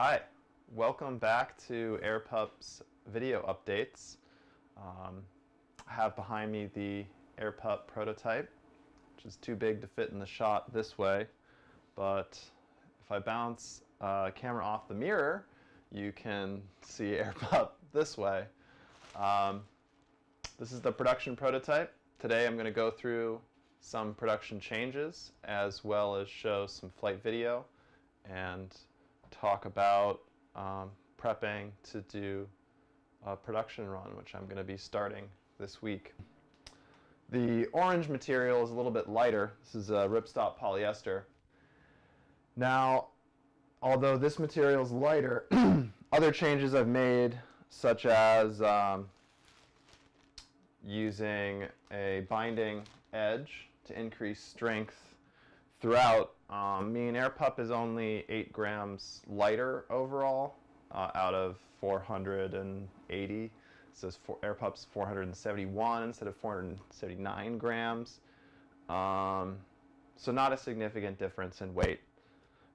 Hi, welcome back to AirPup's video updates. Um, I have behind me the AirPup prototype, which is too big to fit in the shot this way, but if I bounce uh, camera off the mirror, you can see AirPup this way. Um, this is the production prototype. Today I'm going to go through some production changes as well as show some flight video and talk about um, prepping to do a production run, which I'm going to be starting this week. The orange material is a little bit lighter. This is a ripstop polyester. Now, although this material is lighter, other changes I've made, such as um, using a binding edge to increase strength throughout. Um, mean AirPup is only 8 grams lighter overall uh, out of 480. It says for, AirPup's 471 instead of 479 grams. Um, so not a significant difference in weight.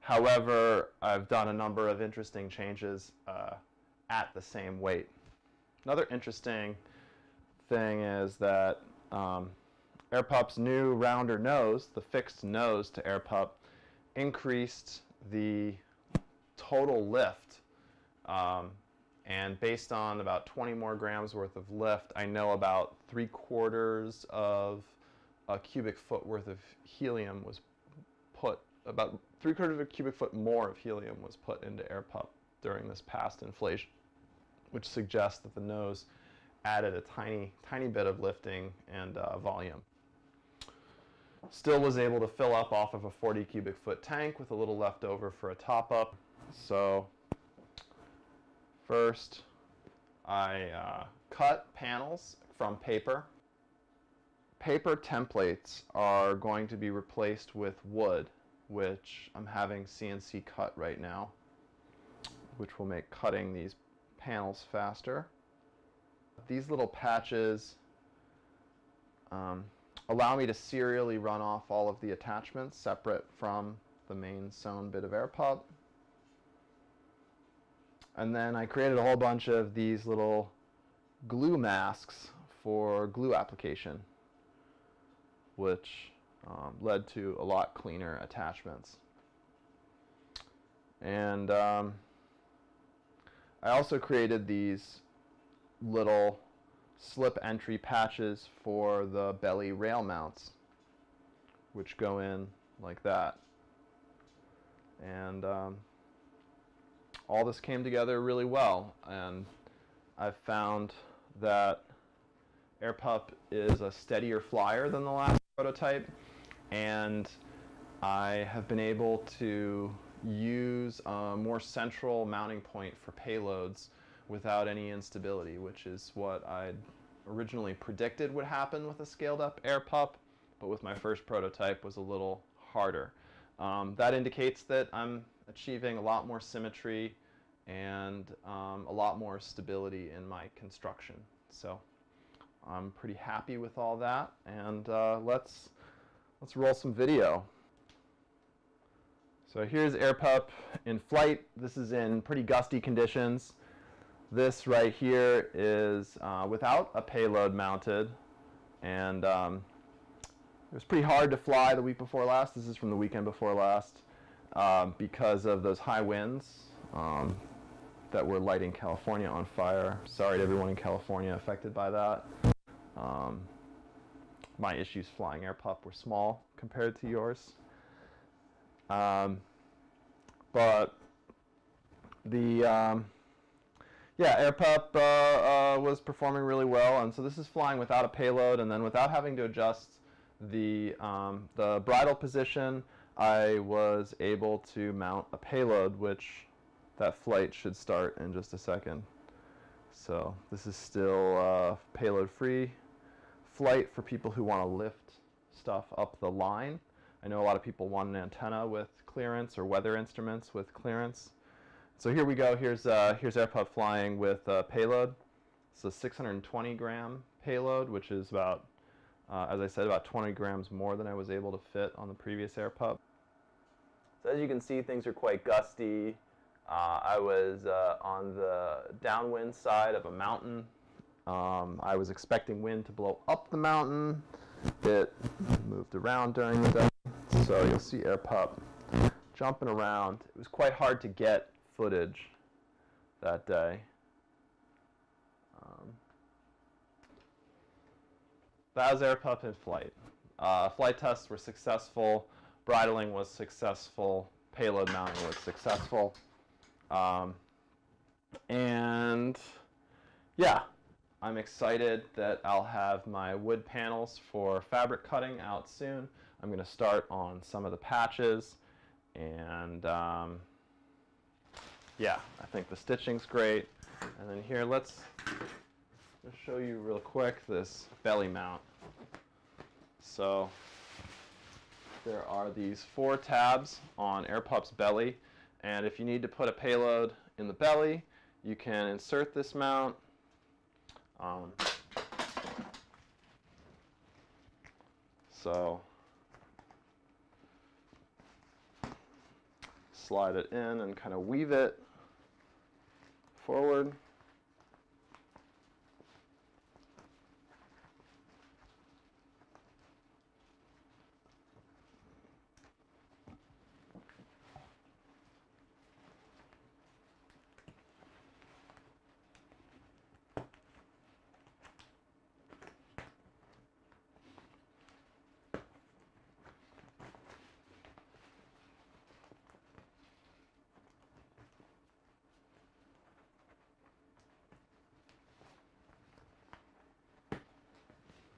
However, I've done a number of interesting changes uh, at the same weight. Another interesting thing is that um, AirPup's new rounder nose, the fixed nose to AirPup, increased the total lift. Um, and based on about 20 more grams worth of lift, I know about three quarters of a cubic foot worth of helium was put, about three quarters of a cubic foot more of helium was put into AirPup during this past inflation, which suggests that the nose added a tiny, tiny bit of lifting and uh, volume. Still was able to fill up off of a 40 cubic foot tank with a little left over for a top up. So first I uh, cut panels from paper. Paper templates are going to be replaced with wood, which I'm having CNC cut right now, which will make cutting these panels faster. These little patches um, allow me to serially run off all of the attachments separate from the main sewn bit of AirPup. And then I created a whole bunch of these little glue masks for glue application, which um, led to a lot cleaner attachments. And um, I also created these little slip entry patches for the belly rail mounts, which go in like that. And um, all this came together really well, and I've found that AirPup is a steadier flyer than the last prototype, and I have been able to use a more central mounting point for payloads without any instability, which is what I'd originally predicted would happen with a scaled up AirPup, but with my first prototype was a little harder. Um, that indicates that I'm achieving a lot more symmetry and um, a lot more stability in my construction. So I'm pretty happy with all that, and uh, let's let's roll some video. So here's AirPup in flight. This is in pretty gusty conditions. This right here is uh, without a payload mounted, and um, it was pretty hard to fly the week before last. This is from the weekend before last um, because of those high winds um, that were lighting California on fire. Sorry to everyone in California affected by that. Um, my issues flying AirPup were small compared to yours. Um, but the yeah, AirPup uh, uh, was performing really well, and so this is flying without a payload, and then without having to adjust the um, the bridle position, I was able to mount a payload, which that flight should start in just a second. So this is still uh, payload-free flight for people who want to lift stuff up the line. I know a lot of people want an antenna with clearance or weather instruments with clearance. So here we go. Here's uh, here's AirPup flying with uh, payload. It's a 620 gram payload, which is about, uh, as I said, about 20 grams more than I was able to fit on the previous AirPup. So as you can see, things are quite gusty. Uh, I was uh, on the downwind side of a mountain. Um, I was expecting wind to blow up the mountain. It moved around during the day, so you'll see AirPup jumping around. It was quite hard to get footage that day. Um, that was AirPup in flight. Uh, flight tests were successful. Bridling was successful. Payload mounting was successful. Um, and yeah, I'm excited that I'll have my wood panels for fabric cutting out soon. I'm going to start on some of the patches and um, yeah, I think the stitching's great. And then here, let's just show you real quick this belly mount. So there are these four tabs on AirPup's belly. And if you need to put a payload in the belly, you can insert this mount. Um, so slide it in and kind of weave it forward.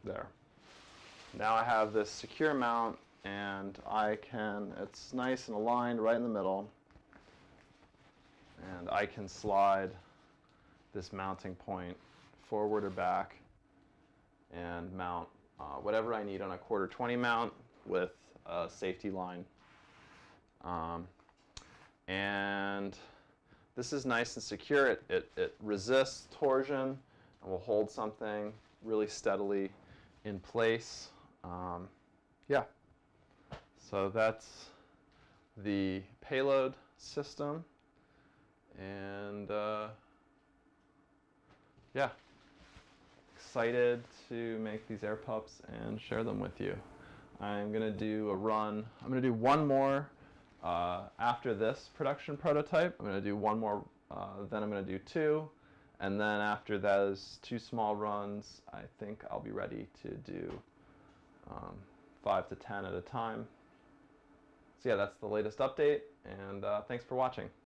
There. Now I have this secure mount and I can, it's nice and aligned right in the middle. And I can slide this mounting point forward or back and mount uh, whatever I need on a quarter 20 mount with a safety line. Um, and this is nice and secure. It, it, it resists torsion and will hold something really steadily in place. Um, yeah, so that's the payload system. And uh, yeah, excited to make these air pups and share them with you. I'm going to do a run. I'm going to do one more uh, after this production prototype. I'm going to do one more, uh, then I'm going to do two. And then after those two small runs, I think I'll be ready to do um, five to 10 at a time. So yeah, that's the latest update, and uh, thanks for watching.